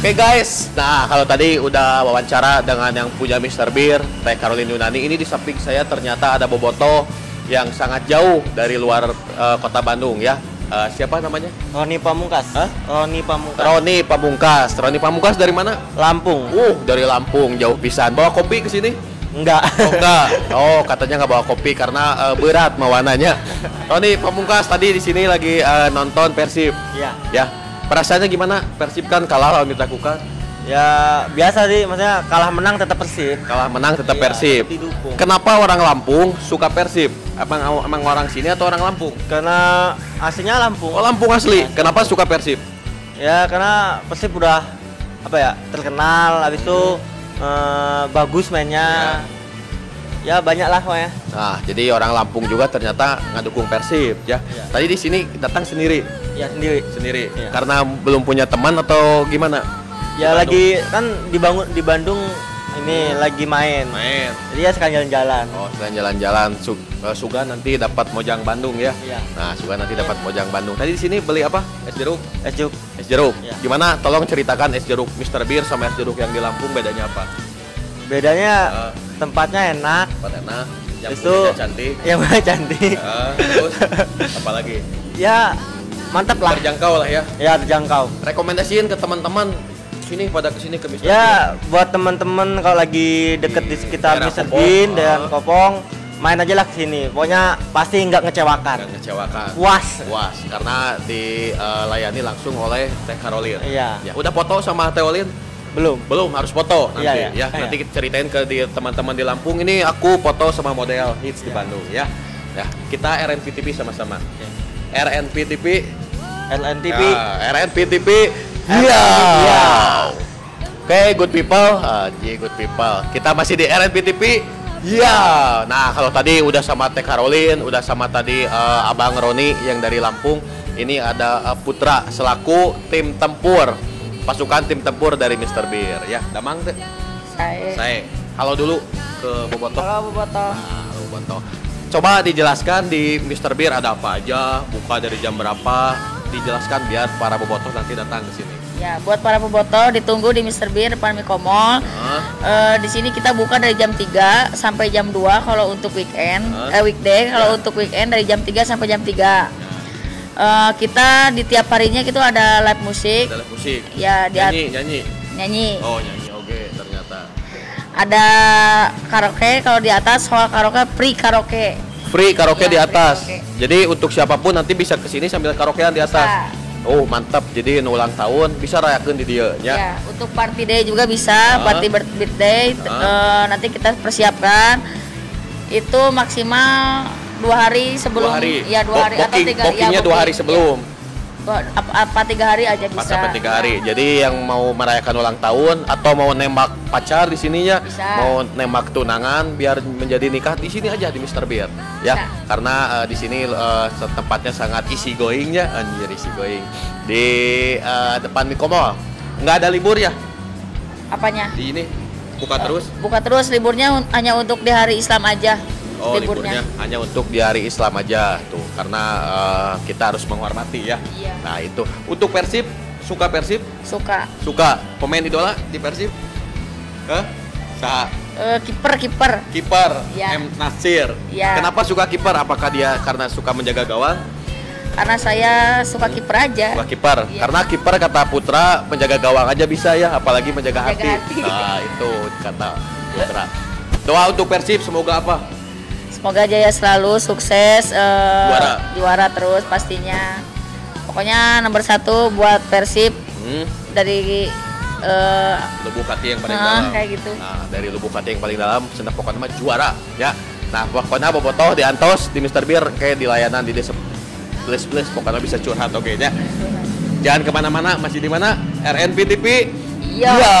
Oke guys, nah kalau tadi udah wawancara dengan yang punya Mr. Beer, Teh Caroline Yunani, ini di samping saya ternyata ada Boboto yang sangat jauh dari luar eh, kota Bandung ya. Eh, siapa namanya? Roni Pamungkas. Hah? Roni Pamungkas. Roni Pamungkas. Roni Pamungkas dari mana? Lampung. Uh, dari Lampung, jauh pisan. Bawa kopi ke sini? Enggak. Oh enggak. Oh, katanya nggak bawa kopi karena eh, berat mawananya. Roni Pamungkas tadi di sini lagi eh, nonton Persib. Iya. Ya. Perasaannya gimana? Persib kan kalah lawan Mitra Kukar. Ya biasa sih, maksudnya kalah menang tetap Persib. Kalah menang tetap Iya, Persib. tetap. Kenapa orang Lampung suka Persib? Emang emang orang sini atau orang Lampung? Karena aslinya Lampung. Oh Lampung asli. Kenapa suka Persib? Ya karena Persib udah apa ya terkenal, habis itu eh, bagus mainnya. Ya banyak lah pokoknya. Nah, jadi orang Lampung juga ternyata ngedukung Persib ya. Iya. Tadi di sini datang sendiri, Ya sendiri. sendiri. Iya. Karena belum punya teman atau gimana? Ya Di lagi kan dibangun di Bandung ini lagi main. main. Jadi ya sekalian jalan-jalan. Oh, selain jalan-jalan, Su eh, Suga nanti dapat mojang Bandung ya. Iya. Nah, Suga nanti dapat mojang Bandung. Tadi di sini beli apa? Es jeruk. Es jeruk. Es jeruk. Iya. Gimana? Tolong ceritakan es jeruk Mr. Beer sama es jeruk yang di Lampung bedanya apa? Bedanya Eh, tempatnya enak, Tempat enak, yang Itu- cantik. yang cantik. Ya, terus apa lagi? Ya mantap lah. Terjangkau lah ya. Ya terjangkau. Rekomendasiin ke teman-teman sini pada ke sini ke Mr. Beer. Ya buat teman-teman kalau lagi deket di sekitar Daerah Mr. Kopong. Bean dan. Kopong, main aja lah ke sini. Pokoknya pasti nggak ngecewakan. Nggak ngecewakan. Puas. Puas karena dilayani langsung oleh Teh Caroline. Iya. Ya, udah foto sama Teh Olin? Belum. Belum, harus foto nanti Iya, ya. iya. Nanti Iya. kita ceritain ke di- teman-teman di Lampung ini aku foto sama model hits di Iya. Bandung ya. Ya, kita RNPTV sama-sama. RNPTV LNTV. Ya, RNPTV. Iya. Iya. Oke, good people. Aji, good people. Kita masih di RNPTV. Iya. Nah, kalau tadi udah sama Teh Caroline, udah sama tadi eh, Abang Roni yang dari Lampung. Ini ada eh, Putra selaku tim tempur. Pasukan tim tempur dari Mr. Beer ya. Damang teh. Saya. Saya. Halo dulu ke Bobotoh. Kalau Boboto. Nah, halo Bobotoh. Coba dijelaskan di Mr. Beer ada apa aja, buka dari jam berapa, dijelaskan biar para bobotoh nanti datang ke sini. Ya, buat para Boboto ditunggu di Mr. Beer depan Mikomol. Hah? Eh, di sini kita buka dari jam 3 sampai jam 2 kalau untuk weekend, Hah? eh, weekday. Kalau Ya. untuk weekend dari jam 3 sampai jam 3. Eh, kita di tiap harinya itu ada live musik. Ada musik. Ya, di nyanyi, nyanyi. nyanyi. Oh, nyanyi oke ternyata. Ada karaoke kalau di atas soal karaoke free karaoke. Free karaoke Ya, di free atas. Jadi untuk siapa pun nanti bisa ke sini sambil karaokean di atas. Bisa. Oh, mantap. Jadi ulang tahun bisa rayakeun di dia Ya. nya. untuk party day juga bisa, Ah. party bir- birthday. Ah. eh, nanti kita persiapkan itu maksimal dua hari sebelum Dua hari. ya dua hari Bo- atau tiga bookingnya ya, dua hari sebelum. Apa, apa tiga hari aja bisa sampai tiga hari. Jadi yang mau merayakan ulang tahun atau mau nembak pacar di sininya, Bisa. mau nembak tunangan biar menjadi nikah di sini aja di Mr. Beer, ya. Bisa. Karena eh, di sini eh, tempatnya sangat easy going ya, anjir easy going. Di eh, depan Mikomol. Nggak ada libur ya apanya di ini? Buka terus? buka terus liburnya hanya untuk di hari Islam aja Oh liburnya hanya untuk di hari Islam aja tuh karena eh, kita harus menghormati ya. Iya. Nah itu untuk Persib suka Persib suka suka pemain idola di Persib? Hah? Sa Eh, kiper kiper kiper Iya. M Nasir. Iya. Kenapa suka kiper? Apakah dia karena suka menjaga gawang? karena saya suka kiper aja Suka kiper. Iya. Karena kiper kata Putra menjaga gawang aja bisa ya, apalagi menjaga, Menjaga hati. hati. Nah itu kata Putra. Doa untuk Persib semoga apa? Semoga jaya selalu sukses eh, Juara. juara terus pastinya pokoknya nomor satu buat Persib Hmm? dari eh, lubuk hati yang paling Ah, dalam. kayak gitu. Nah, dari lubuk hati yang paling dalam, senang pokoknya mah juara, ya. Nah, pokoknya bobotoh di Antos, di Mr. Beer, kayak di layanan di desa please please pokoknya bisa curhat oke nya. Jangan ke mana-mana, masih di mana? RNP TV. Yo. Yo.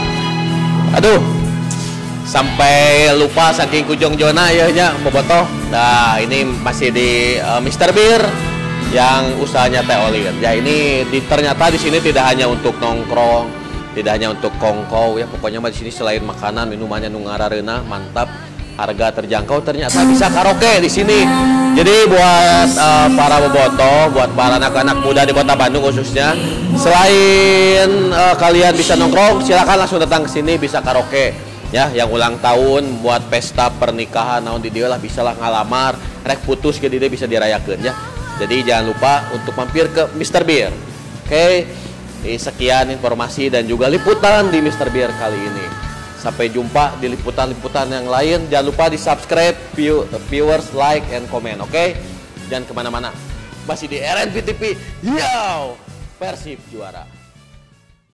Aduh, sampai lupa saking kujong jona ya nya bobotoh. Nah, ini masih di uh, Mr. Beer yang usahanya Teh Olin. Ya ini di, ternyata di sini tidak hanya untuk nongkrong, tidak hanya untuk kongkow ya pokoknya di sini selain makanan minumannya nu ngarareuna mantap harga terjangkau ternyata bisa karaoke di sini. Jadi buat uh, para boboto, buat para anak-anak muda di Kota Bandung khususnya, selain uh, kalian bisa nongkrong, silakan langsung datang ke sini bisa karaoke. Ya, yang ulang tahun buat pesta pernikahan naon di dia lah bisa lah ngalamar, rek putus ke dia bisa dirayakan ya. Jadi jangan lupa untuk mampir ke Mr. Beer. Oke. Okay? Sekian informasi dan juga liputan di Mr. Beer kali ini. Sampai jumpa di liputan-liputan yang lain. Jangan lupa di subscribe, view, viewers, like, and comment. Oke? Okay? Jangan ke mana-mana. Masih di RNP TV. Yo! Persib juara.